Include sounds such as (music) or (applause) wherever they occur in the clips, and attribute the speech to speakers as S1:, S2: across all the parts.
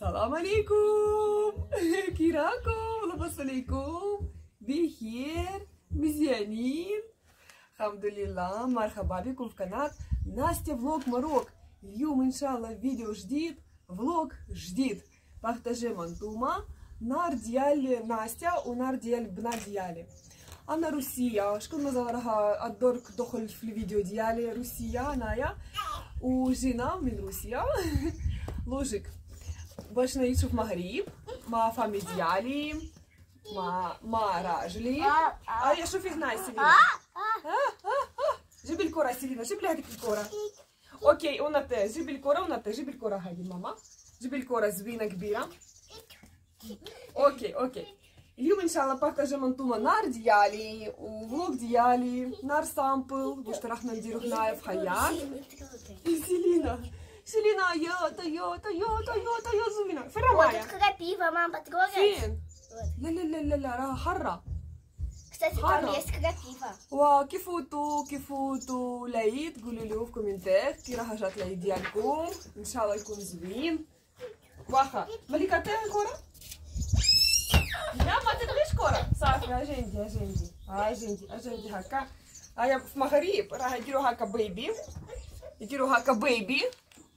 S1: السلام عليكم. (laughs) كي راكم لاباس عليكم. بخير مزيانين. الحمد لله. مرحبا بكم في قناة ناستيا فلوج ماروك اليوم إن شاء الله فيديو جديد vlog جديد. partager أنتوما. نهار ديال ناستيا ونهار ديال البنات ديالي. أنا روسية. شكون مازال راها الدرك دخل في الفيديو ديالي؟ روسية أنايا. وجينا من روسيا. (laughs) لوجيك. باش نعيشو في المغرب مع فامي ديالي مع مع راجلي هيا شوفي هنا سيلينا ها ها ها جيبي الكرة سيلينا جيبي لي هذيك الكرة اوكي ونط جيبي الكرة ونط جيبي الكرة هذه ماما جيبي الكرة زوينة كبيرة اوكي اوكي اليوم ان شاء الله بارطاجيو نتوما نار ديالي وفلوق ديالي نار سامبل واش راحنا نديرو هنايا في خيار سيلينا Jumina, Iota, Iota, Iota, Iota, Iota, Jumina.
S2: Ferra
S1: Maia.
S2: Outra cagativa, mamba, trogante.
S1: فين؟ لا لا لا لا لا راها حرة.
S2: حرة.
S1: وكيفوتوا كيفوتوا العيد قولوا لي في كومنتات كي راها جات العيد ديالكم ان شاء الله يكون زوين واخا ملكة تاع الكرة لا ما تلغيش كرة صافي أجي عندي أجي عندي أجي عندي أجي عندي هكا هيا في المغرب راه يديروا هكا بيبي يديروا هكا بيبي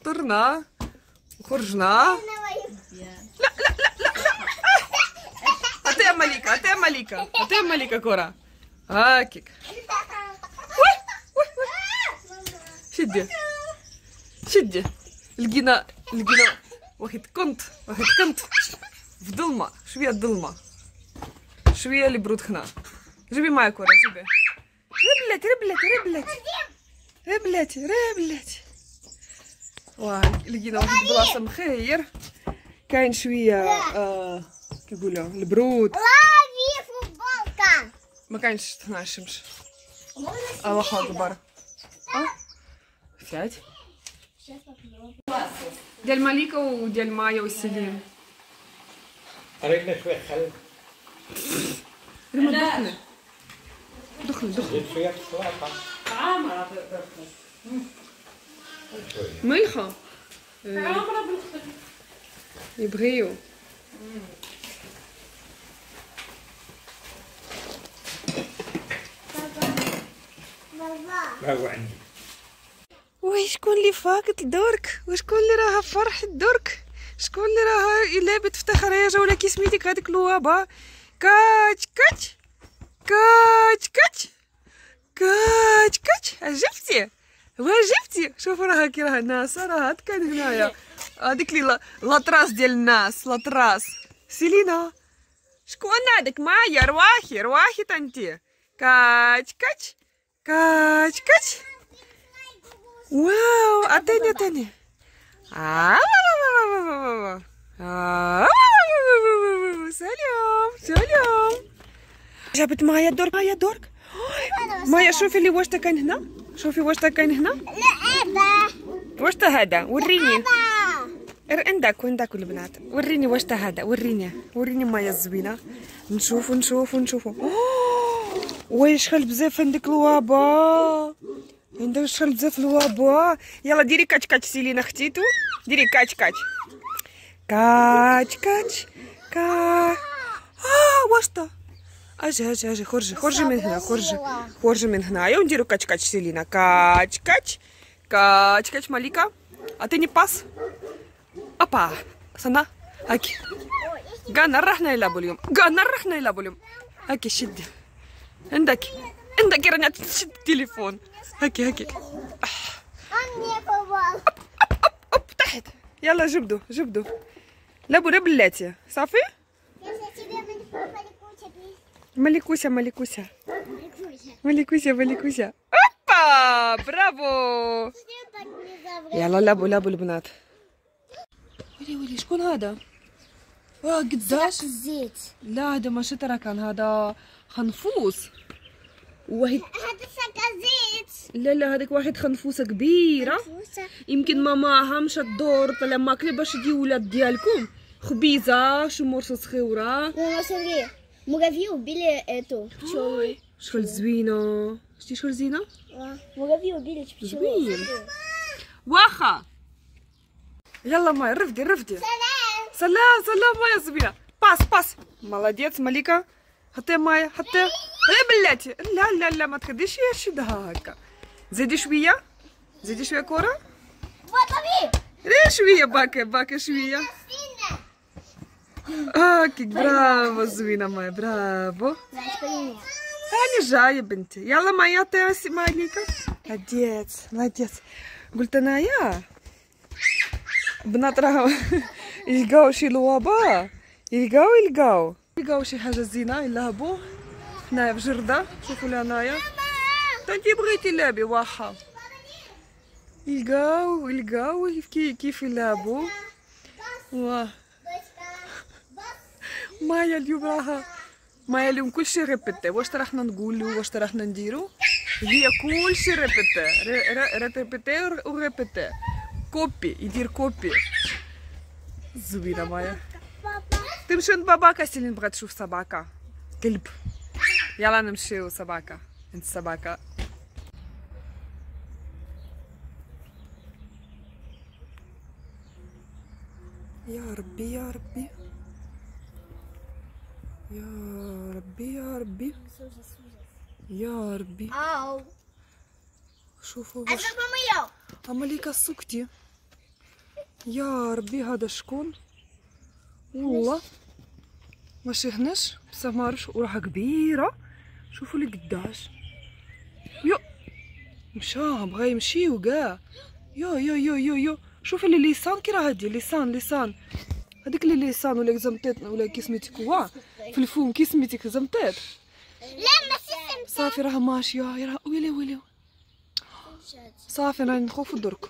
S1: вторна, хоржна. А ти Маліка, а ти Маліка, а ти Маліка кора. Акік. Сиди. Сиди. Льгіна, Льгіна. Вахитконт, вахитконт. Вдулма, швія дулма. Швія лібрутхна. Живи, моя кора, живи. Рыблять, рыблять, рыблять. Рыблять, рыблять. واه لقينا واحد البلاصه مخير كاين شوية آه كيقولوا البرود. ما كاينش هنا الشمس الله اكبر آه. سعد ديال ماليكا وديال مايا والسليم.
S3: قرينا شوية خل.
S1: دخل دخل دخل
S3: شوية السلطه عامره
S1: مليخة يبغيو
S2: بابا
S3: عندي
S1: وشكون اللي فاقت الدرك وشكون اللي راها في فرح الدرك شكون اللي راها لابت في تخريجه ولا كي سميتك هذيك الوابه كاتش كاتش كاتش كاتش كاتش كاتش عجبتي وعجبتي شوفوا راها كي راها الناس راها كان هنايا هذيك لا- لاطراس ديال الناس لاطراس سيلينا شكون هذاك معايا رواحي رواحي تنتي كاتش كاتش كاتش كاتش واو آه، آه، سلام سلام جابت مايا الدرك مايا الدرك مايا شوفي لي واش تا كاين هنا شوفي واش تا كاين هنا
S2: لعبة
S1: واش هذا؟ وريني. عندك وعندك البنات. وريني واش هذا. وريني. وريني مايا الزوينه نشوفو نشوفو نشوفو. أوه، وي شحال بزاف عندك الوابا؟ عندك شحال بزاف الوابا؟ يلا ديري كاتش كاتش سيلينا ختيتو. ديري كاتش كاتش. كاتش كاتش. كا. آه واش تا أجي أجي أجي. خرجي خرجي من هنا خرجي. خرجي من هنايا ونديرو كاتش كاتش سيلينا. كاتش كاتش. كاتش كاتش ماليكا عطيني باس Опа! سنة هاكي قالنا رحنا يلعبوا اليوم قالنا رحنا يلعبوا اليوم هاكي شدي عندك عندك يا رنا تشد التليفون هاكي هاكي
S2: Он мне попал.
S1: اوب تحت يلا جبدوا جبدوا لعبوا لبلاتي صافي
S2: Если тебе поликуся,
S1: ملكوسة ملكوسة برافو يلا لابو لابو البنات ويلي ويلي شكون هذا آه قداش
S2: الزيت
S1: لا هذا ماشي تركان هذا خنفوس واحد
S2: هذا زيت
S1: لا لا هذاك واحد خنفوسه كبيره خنفوسة. يمكن ماماها مشات الدور طلع ماكله باش يجي ولاد ديالكم خبيزه شو مرصه
S2: ماما مو غافيو بلي اتو
S1: شكون زوينه Хочешь корзину?
S2: Да. Муравьи убили пчелу.
S1: Змеи. Ваха! Ялла моя, рывди, рывди. Салям, салям, моя змея. Пас, пас. Молодец, Малика. Хате моя, хате. Э, блядь. Ля-ля-ля, матка, дыши я щедака. Зайди швия. Зайди швия кора.
S2: Вот, лови.
S1: Э, швия, баке, бака, швия. Акик, браво, Зубина моя, браво.
S2: Знаешь, поменяй.
S1: هاني جاية بنتي يلا ما يعطي ماليكا молодец молодец قلت انا يا بنات راهو يلقاو شي لوابا يلقاو يلقاو يلقاو شي حاجة زينة يلهبوا هنايا في جردة شوفوا لهنايا انتي بغيتي لعبي واحا يلقاو يلقاو كيف كيف يلعبوا واه مايا اليوم راها مايا اليوم كل شيء ريبيتي. واش راحنا نقولوا واش راحنا نديروا هي كل شيء ريبيتي. ريبيتي وريبيتي. كوبي. يدير كوبي. زوينة مايا. تمشي عند باباكا سيلين بغات تشوف سباكا كلب يلا نمشيو سباكا انت سباكا يا ربي يا ربي. يا ربي يا ربي. يا ربي.
S2: أو.
S1: شوفوا واش
S2: هما
S1: اللي كسوكتي يا ربي هذا شكون؟ والله. ماشي هناش بصح ما عرفتش وراها كبيرة. شوفوا لي قداش. يو مشى بغى يمشي وكاع. يو يو يو يو يو شوفي لي ليسان كي راه هادي ليسان ليسان. هذيك لي ليسان ولا زمطيط ولا كي سميتك كوا في الفم كي سميتك زمطيت
S2: لا ما
S1: صافي راه ماشية يا راه ويلي ويلي. صافي راني نخوف درك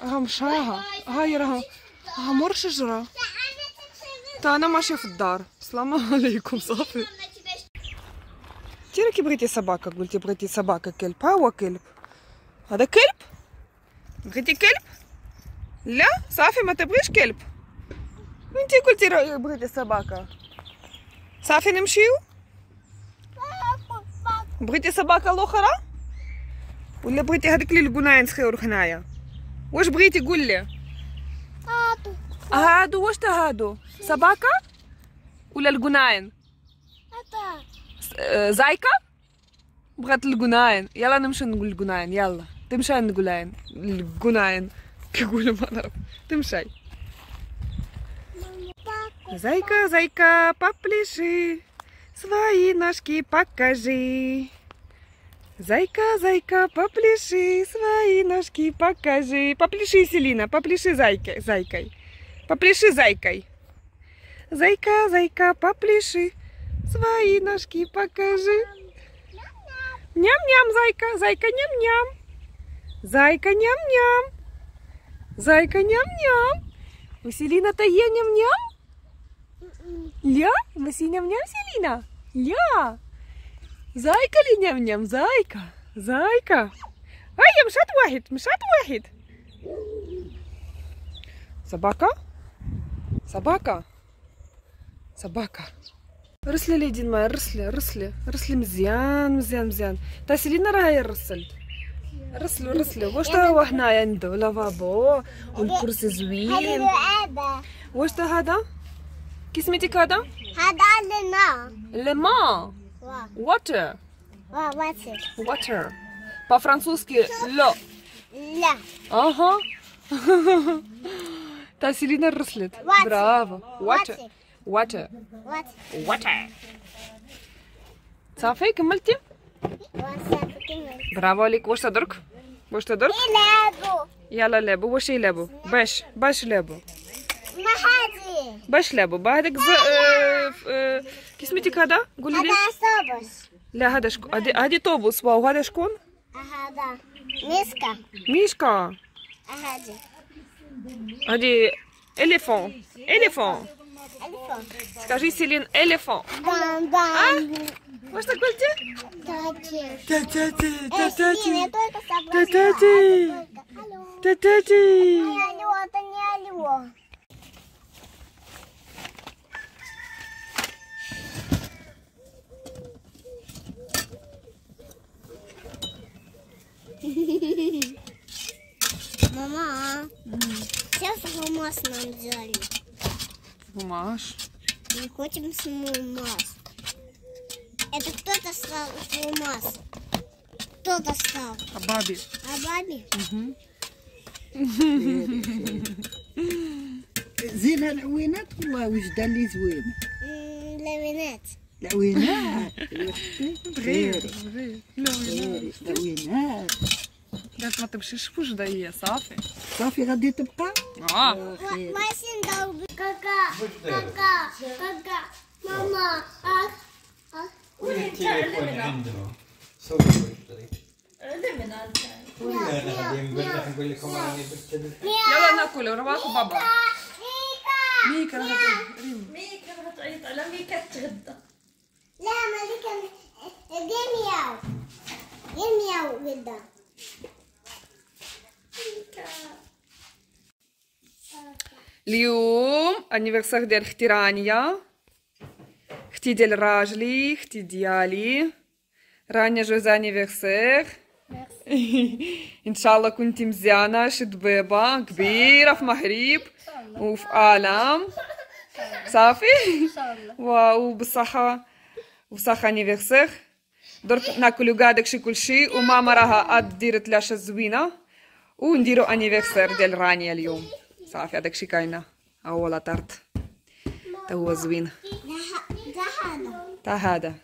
S1: راه مشاها هاي راه ها مر شجرة. تا أنا ماشية في الدار. السلام عليكم صافي. انتي راكي بغيتي سباكة قلتي بغيتي سباكة كلب. ها هو كلب. هذا كلب؟ بغيتي كلب؟ لا؟ صافي ما تبغيش كلب. انتي قلتي را- بغيتي سباكة صافي نمشيو بغيتي سباكة الاخرى ولا بغيتي هذيك اللي القناين صغير هنايا واش بغيتي قول لي هادو واش هادو سباكة ولا القناين زايكة بغات القناين يلا نمشي نقول القناين يلا تمشي نقولين القناين كيقولوا ما نعرف تمشي Зайка, зайка, попляши, свои ножки покажи. Зайка, зайка, попляши, свои ножки покажи. Попляши, Селина, попляши зайкой, зайкой. Попляши зайкой. Зайка, зайка, попляши, свои ножки покажи. Ням-ням, зайка, зайка, ням-ням. Зайка, ням-ням. Зайка, ням-ням. У Селина-то е ням-ням? لا بس هي نم نم سيلينا لا زايكة اللي نم نم زايكة زايكة هيا مشات واحد مشات واحد سباكة سباكة سباكة رسلي لي دين ما رسلي رسلي رسلي مزيان مزيان مزيان تا سيلينا راه هي الرسل رسلو رسلو واش تا هو هنايا عنده لافابو والكرسي زوين واش تا هذا كي سميتك هذا
S2: هذا لنا
S1: ليمون واتر
S2: واتر
S1: واتر по-французски لو
S2: لا
S1: اها تا سيلينا رسلت
S2: Water.
S1: برافو واتر
S2: Water.
S1: واتر
S2: واتر
S1: واتر صافي كملتي
S2: واتر كمل
S1: برافو عليك واش تدرك واش تدرك
S2: يلعبوا
S1: يلا لعبوا واش يلعبوا باش باش لعبوا
S2: ما هذه
S1: باش لعبوا با هذاك ز... آه... ف- آه... كي سميتك هذا قولي لي
S2: هذا صوبس
S1: لا هذا شكون هذه هذه طوبوس واو هذا شكون
S2: هذا ميسكا
S1: ميشكا
S2: هذه
S1: هذه Елефон. Елефон. Скажи, Селин, элефон.
S2: Гам, гам.
S1: Вы что говорите?
S2: Тати.
S1: Та-та-ти,
S2: Э, Селин, я только
S1: Та-та-ти.
S2: согласна. Алло.
S1: Та-та-ти.
S2: Не алло, это не алло. Мама, сейчас гумас нам взяли.
S1: Гумаш.
S2: Мы хотим с гумас. Это кто-то стал гумас. Кто-то стал.
S1: А бабі.
S2: А бабе?
S4: زينها العوينات والله وجدها اللي زوين
S2: م, Для венец.
S4: العوينات
S1: Привіт. Привіт.
S4: العوينات
S1: البنات ما تمشيش بوجدية صافي
S4: صافي غادي تبقى
S2: آه ماشي نضرب كاكا كاكا كاكا ماما قولي
S3: التليفون عندنا علمنا
S1: يلا ناكلوا رواق بابا
S2: ميكا
S1: ميكا
S5: راح تعيط على ميكا تغدى
S2: لا مليكة مياو مياو غدا
S1: اليوم anniversaire ديال أختي رانيا أختي ديال راجلي أختي ديالي رانيا جوز anniversaire ان شاء الله كنتي مزيانه شد بيضه كبيره في مغرب وفي عالم صافي واو بالصحه وبصحه anniversaire درك ناكلو كاع داكشي كلشي وماما راها ديرت العشاء الزوينه ونديرو anniversaire ديال رانيا اليوم صافي هذاك شي كاينة ها هو la tarte تا هو زوين
S2: ده هذا
S1: تا هذا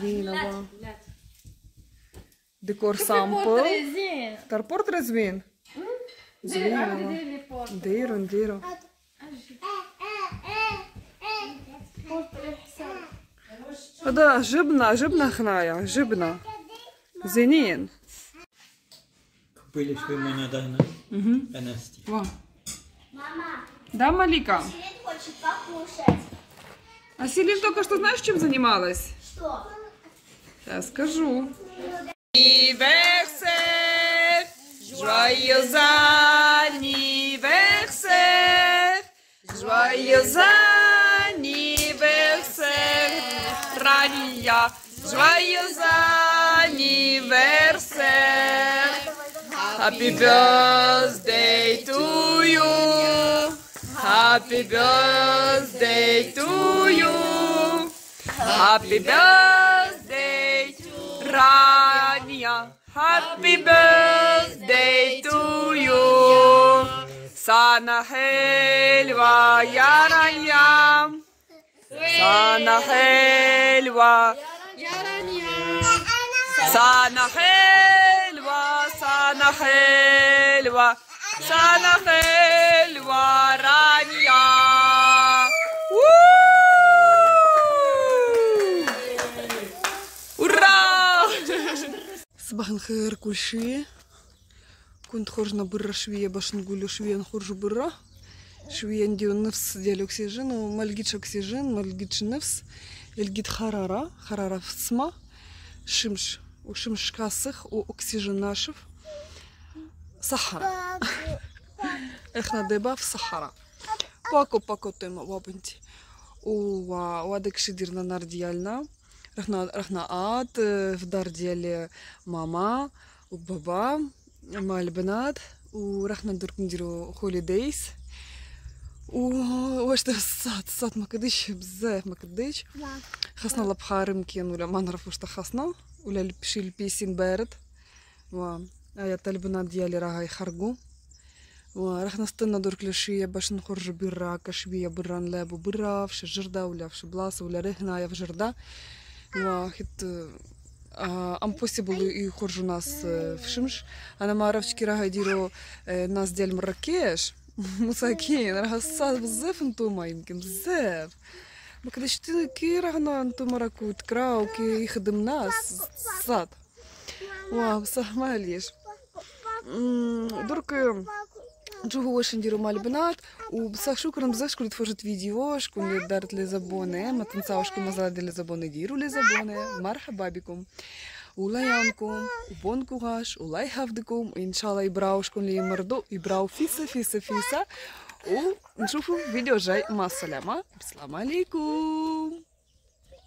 S1: زوينه ديكور
S5: simple
S1: تاع البورتري زوين زوينه. نديرو نديرو هذا جبنه جبنه خنايا جبنه زينين
S3: Пылишь вы меня дайна. Угу. Энести.
S1: Во. Мама. Да, Малика?
S2: Асилин хочет покушать.
S1: Асилин только что знаешь, чем занималась?
S2: Что?
S1: Я скажу. Anniversaire, joyeux anniversaire, joyeux anniversaire, Rania, joyeux anniversaire. Happy birthday to you. Happy birthday to you. Happy birthday, Rania. Happy birthday to you. Sana helva ya Rania. Sana helva. Sana helva, sana helva, sana helva, Rania. Woo! Ура! صباح الخير كل شيء كنت خرجنا برا شويه باش نقولوا شويه نخرجوا برا شويه نديروا النفس ديال الاكسجين وما لقيتش اكسجين ما لقيتش النفس لقيت حراره حراره في السما الشمس وشمس كاسخ واكسجين ناشف صحراء. (laughs) إحنا دابا في الصحراء باكو باكو بابنتي و وهذاك الشيء درنا النهار ديالنا. رحنا رحنا عاد في الدار ديال ماما وبابا مع البنات. ورحنا درك نديرو هوليديز واش دابا الصاد الصاد ما كديش بزاف ما كديش خاصنا البحر يمكن ولا ما نعرف واش خاصنا ولا شي البيسين بارد. و هيا حتى البنات ديالي راه يخرجوا وراح نستنى درك لشويه باش نخرج برا هكا شويه برا نلعبوا برا في شي جردة ولا في شي بلاصه ولا راه هنايا في جردة وحيت امبوسيبل يخرجوا ناس آه، في الشمس انا ما عرفتش كي راه يديروا آه، الناس ديال مراكش مساكين راه الصاد بزاف نتوما يمكن بزاف ما كداش ت- كي راهنا نتوما راكو تكراو كي يخدم ناس الصاد واه بصح معليش Дурки Джуго шендіру мальбинат, у сашукрам зашку відтворжить відіошку, не дарт лізабоне, матенцавшку мазади лізабоне діру лізабоне, марха бабікум. Улаянкум, убонкугаш, улайхавдикум, иншала и браушкун ли морду, и брау фиса фиса фиса. У ншуфу видео жай массаляма. Слам алейкум.